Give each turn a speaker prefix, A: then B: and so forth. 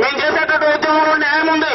A: మేము చేసేటటువంటి ఉద్యమంలో న్యాయం ఉంది.